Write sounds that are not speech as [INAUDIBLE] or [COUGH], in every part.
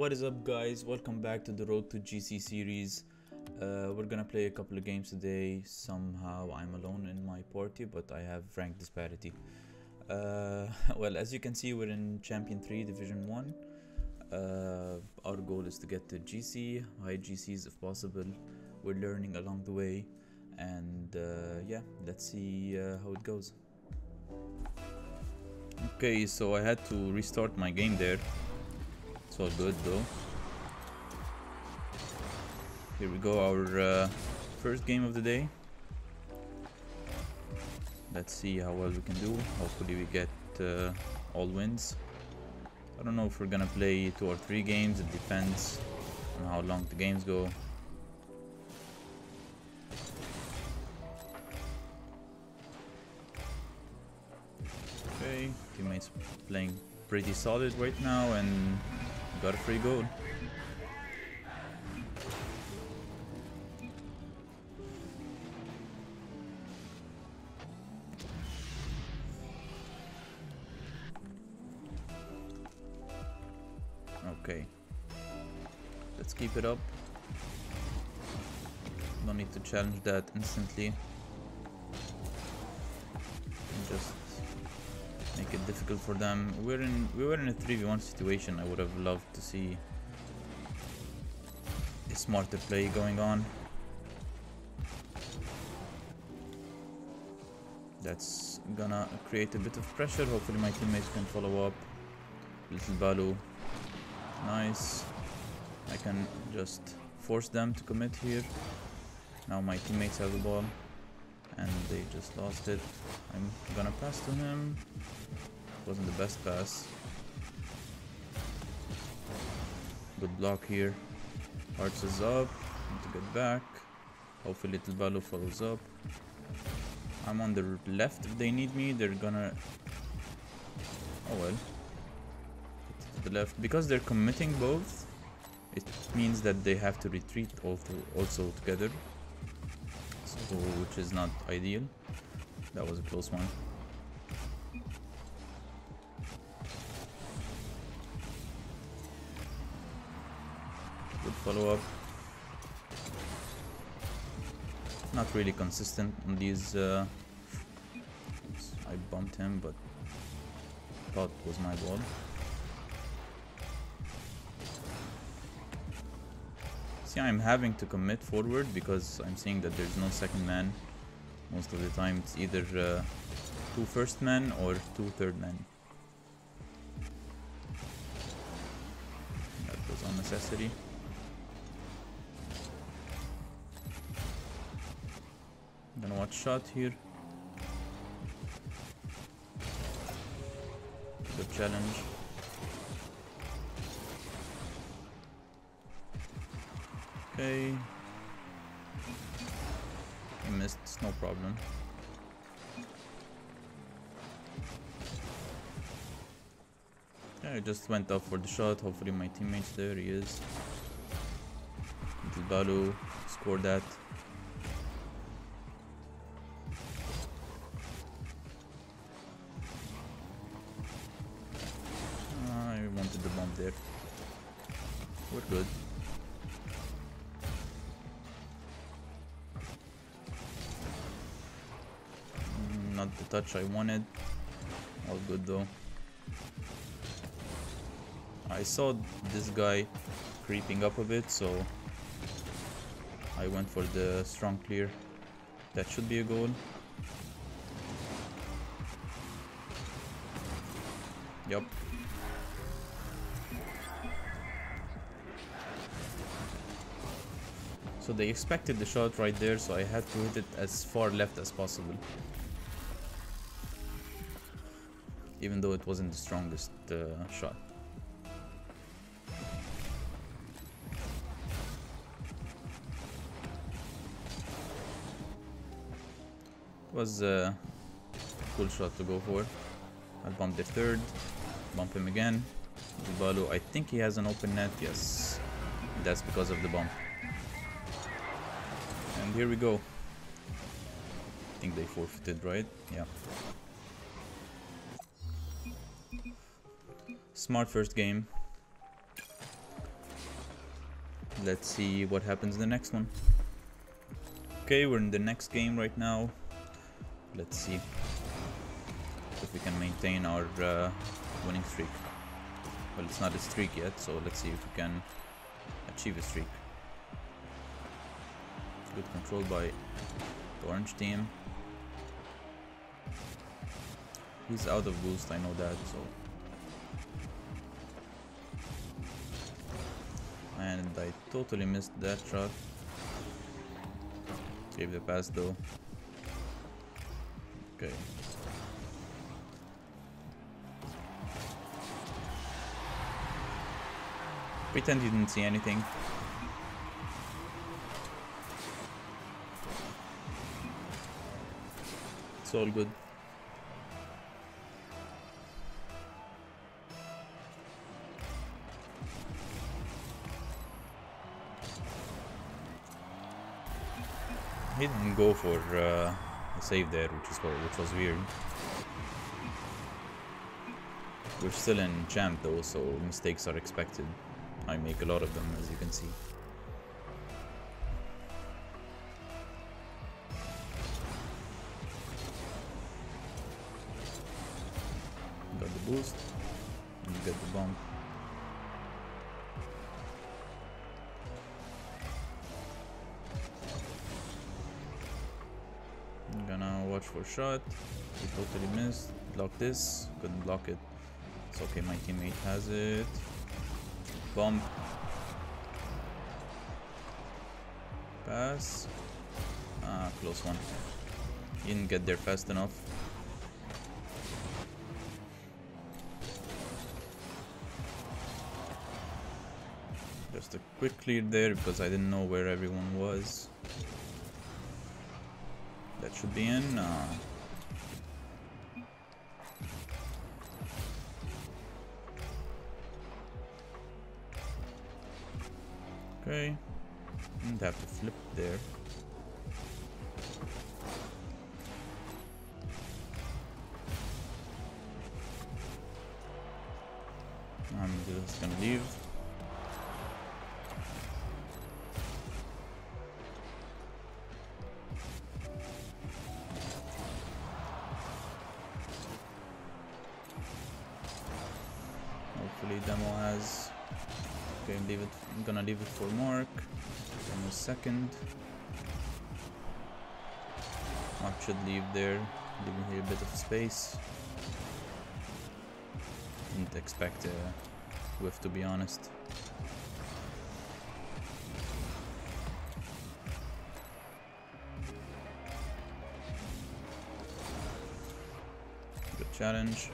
What is up guys, welcome back to the Road to GC series. Uh, we're gonna play a couple of games today. Somehow I'm alone in my party, but I have rank disparity. Uh, [LAUGHS] well, as you can see, we're in Champion 3 Division 1. Uh, our goal is to get to GC, high GCs if possible. We're learning along the way. And uh, yeah, let's see uh, how it goes. Okay, so I had to restart my game there. All good though. Here we go, our uh, first game of the day. Let's see how well we can do. Hopefully we get uh, all wins. I don't know if we're gonna play two or three games, it depends on how long the games go. Okay, teammates playing pretty solid right now and got a free gold. Okay. Let's keep it up. No need to challenge that instantly. Just make it difficult for them. We're in we were in a 3v1 situation. I would have loved to see a smarter play going on. That's gonna create a bit of pressure. Hopefully my teammates can follow up. Little Balu. Nice. I can just force them to commit here. Now my teammates have the ball and they just lost it. I'm gonna pass to him. Wasn't the best pass. Good block here. Hearts is up. Need to get back. Hopefully Little Balu follows up. I'm on the left if they need me. They're gonna... Oh well. To the left. Because they're committing both, it means that they have to retreat also, also together. Which is not ideal. That was a close one. Good follow up. Not really consistent on these. Uh, I bumped him, but thought was my ball. See, I'm having to commit forward because I'm seeing that there's no second man. Most of the time it's either uh, two first men or two third men. That was unnecessary. I'm gonna watch shot here. Good challenge. Okay. I missed, no problem. Yeah, I just went up for the shot. Hopefully my teammates there. He is. Little Balu scored that. Touch I wanted. All good though. I saw this guy creeping up a bit, so I went for the strong clear. That should be a goal. Yep. So they expected the shot right there, so I had to hit it as far left as possible. Even though it wasn't the strongest uh, shot. It was a cool shot to go for. I bumped the third, bump him again. Balu, I think he has an open net, yes. That's because of the bump. And here we go. I think they forfeited, right? Yeah. Smart first game. let's see what happens in the next one. Okay, we're in the next game right now. Let's see if we can maintain our uh, winning streak. Well, it's not a streak yet, so let's see if we can achieve a streak. Good control by the orange team. He's out of boost, I know that, so... And I totally missed that shot. Save the pass though. Okay. Pretend you didn't see anything. It's all good. He didn't go for uh, a save there, which is which was weird. We're still in champ though, so mistakes are expected. I make a lot of them, as you can see. Got the boost, get the bump. For shot. We totally missed. Block this. Couldn't block it. It's okay, my teammate has it. Bomb. Pass. Ah, close one. Didn't get there fast enough. Just a quick clear there because I didn't know where everyone was. Should be in. Uh, okay. Didn't have to flip there. I'm just gonna leave. Has okay leave it I'm gonna leave it for Mark. Demo second. Mark should leave there, leaving here a bit of space. Didn't expect uh, a whiff to be honest. Good challenge.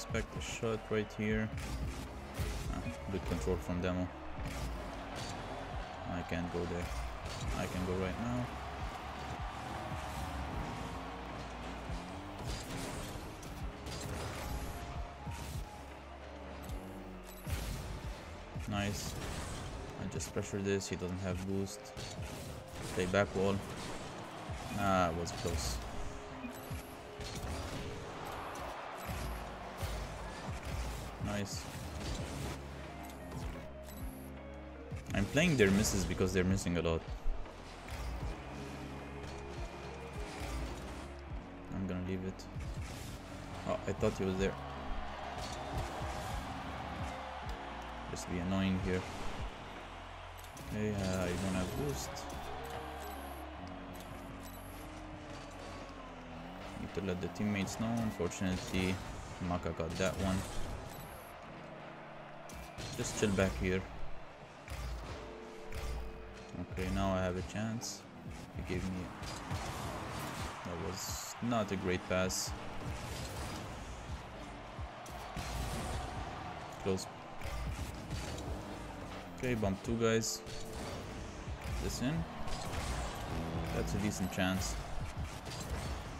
Expect a shot right here. Ah, good control from demo. I can't go there. I can go right now. Nice. I just pressure this, he doesn't have boost. Play back wall. Ah, it was close. Nice. I'm playing their misses because they're missing a lot. I'm gonna leave it. Oh, I thought he was there. Just be annoying here. Okay, uh, I have boost. Need to let the teammates know. Unfortunately, Maka got that one. Just chill back here. Okay, now I have a chance. He gave me... That was not a great pass. Close. Okay, bump two guys. This in. That's a decent chance.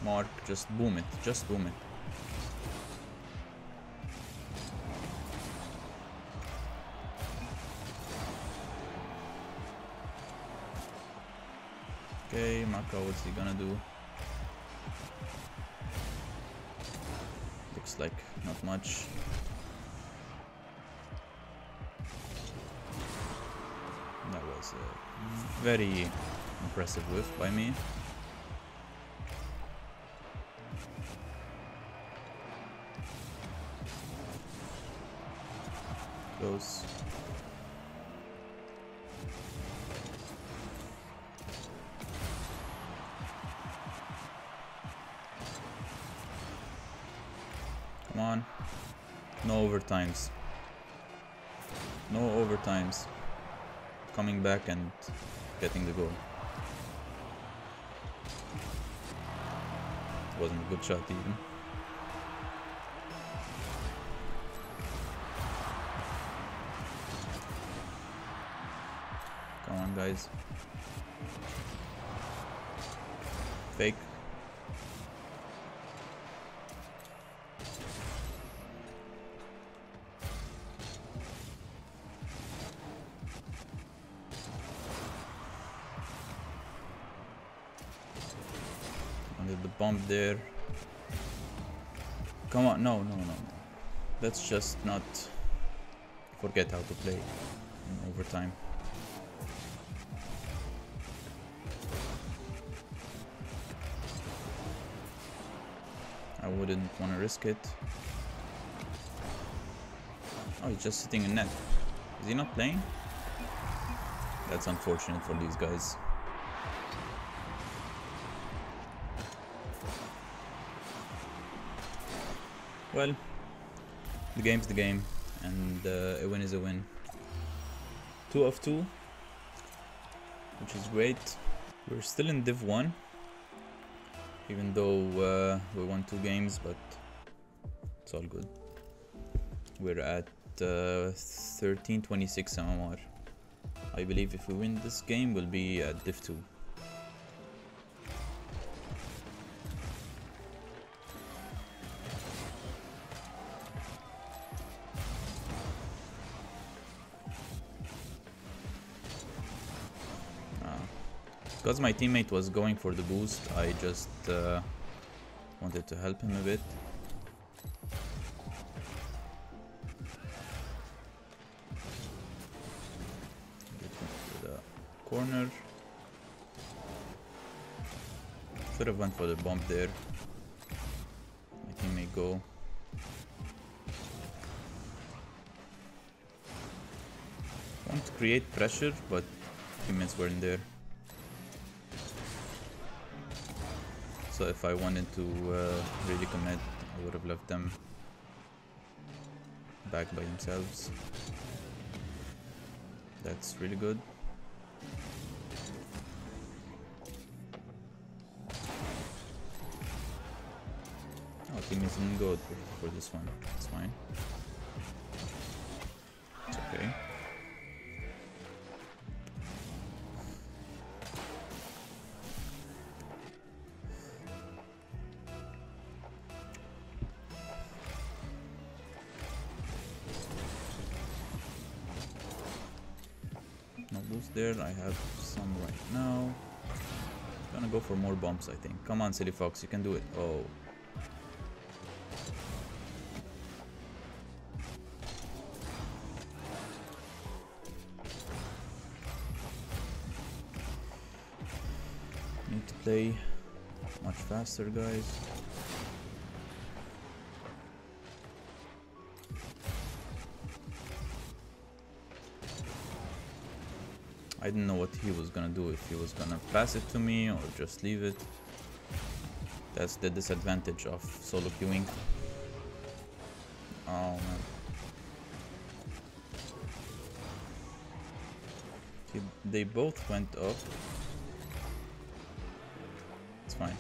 Mark, just boom it. Just boom it. Maka, what's he gonna do? Looks like not much. That was a very impressive whiff by me. Back and getting the goal. It Wasn't a good shot even. Come on guys. Fake. There. Come on, no, no, no. Let's just not forget how to play in overtime. I wouldn't want to risk it. Oh, he's just sitting in net. Is he not playing? That's unfortunate for these guys. Well, the game's the game, and uh, a win is a win. Two of two, which is great. We're still in Div 1, even though uh, we won two games, but it's all good. We're at uh, 1326 MMR. I believe if we win this game, we'll be at Div 2. Because my teammate was going for the boost, I just uh, wanted to help him a bit. Get the corner. Should have went for the bump there. My teammate go. Want to create pressure, but teammates weren't there. So if I wanted to uh, really commit, I would have left them back by themselves. That's really good. Oh, team isn't good for, for this one. It's fine. It's okay. There. I have some right now. Gonna go for more bumps, I think. Come on, Silly Fox, you can do it. Oh. Need to play much faster, guys. I didn't know what he was gonna do, if he was gonna pass it to me or just leave it. That's the disadvantage of solo queuing. Oh man. He, they both went up. It's fine.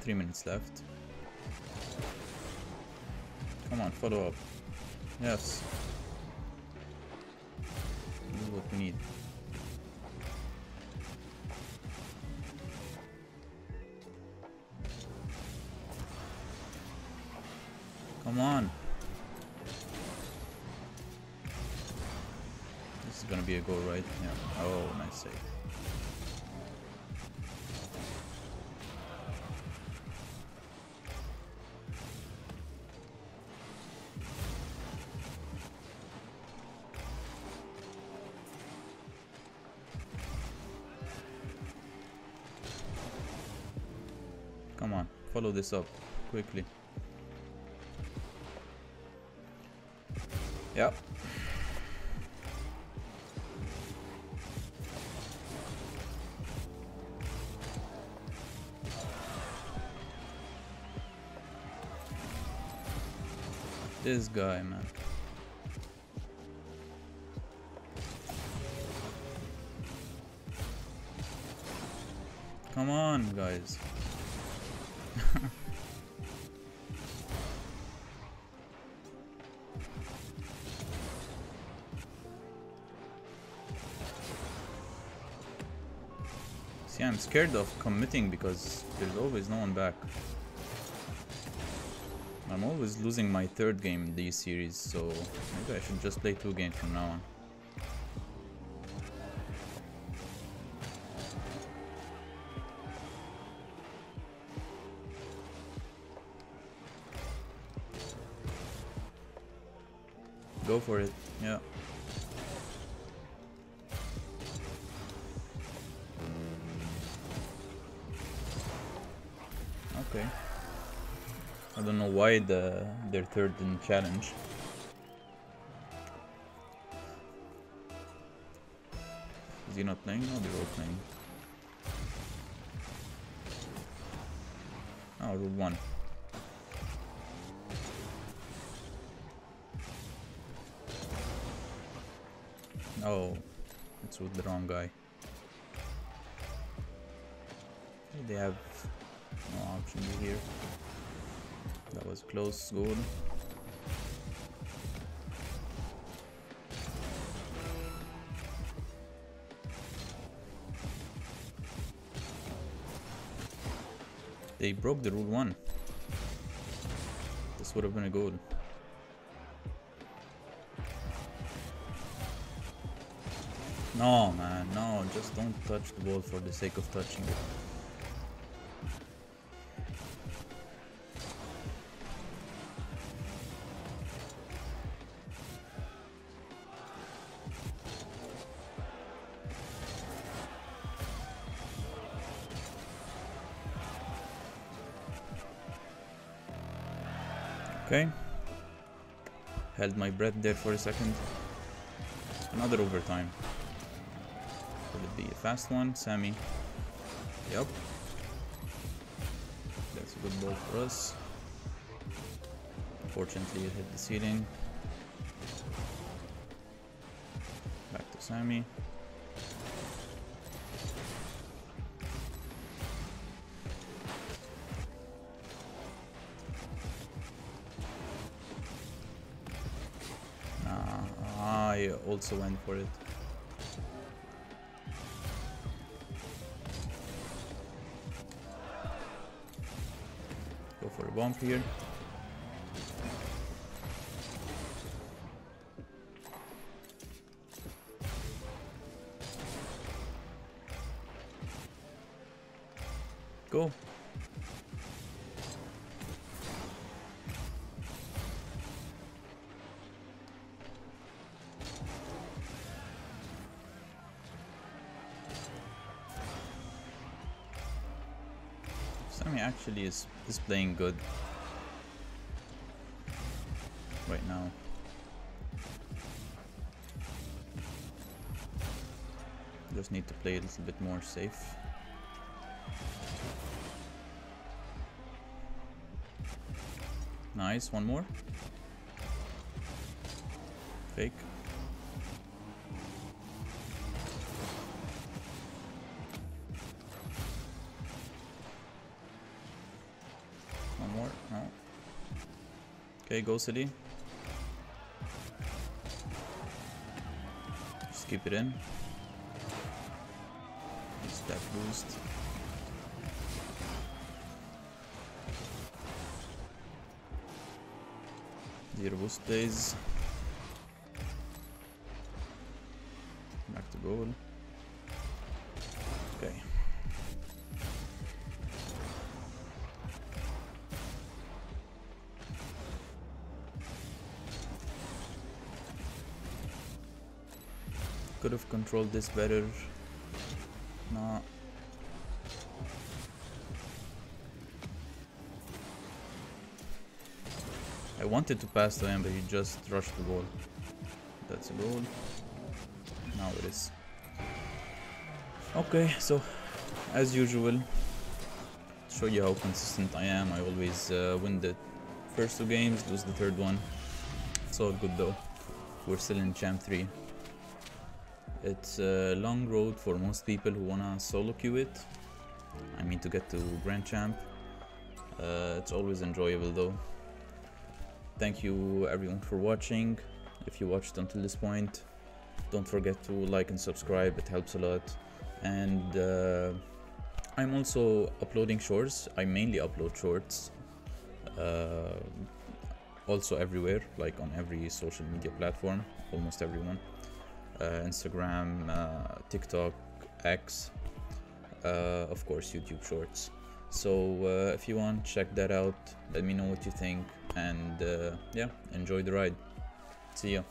Three minutes left. Come on, follow up. Yes. We need. Come on. This is gonna be a goal, right? Yeah. Oh, nice save. This up quickly. Yep. This guy, man. Come on, guys. Scared of committing because there's always no one back. I'm always losing my third game in these series, so maybe I should just play two games from now on. Go for it, don't the their third challenge. Is he not playing? No, they're all playing. Ah, oh, rule one. Oh, it's with the wrong guy. They have no options here. That was close good. They broke the rule one. This would have been a goal. No, man, no, just don't touch the ball for the sake of touching it. Held my breath there for a second. Another overtime. Will it be a fast one? Sammy. Yep. That's a good ball for us. Unfortunately, it hit the ceiling. Back to Sammy. Also went for it. Go for a bump here. Go. Actually is, is playing good right now. Just need to play a little bit more safe. Nice, one more. Okay, go city. Just keep it in. Step boost. Zero boost plays. could have controlled this better. Nah. I wanted to pass to him, but he just rushed the ball. That's a goal. Now it is. Okay, so as usual, show you how consistent I am. I always uh, win the first two games, lose the third one. It's all good though. We're still in Champ 3. It's a long road for most people who wanna solo queue it. I mean to get to Grand Champ. Uh, it's always enjoyable though. Thank you everyone for watching. If you watched until this point, don't forget to like and subscribe, it helps a lot. And uh, I'm also uploading shorts. I mainly upload shorts. Uh, also everywhere, like on every social media platform, almost everyone. Uh, Instagram, uh, TikTok, X, uh, of course YouTube Shorts. So if you want, check that out. Let me know what you think, and yeah, enjoy the ride. See ya.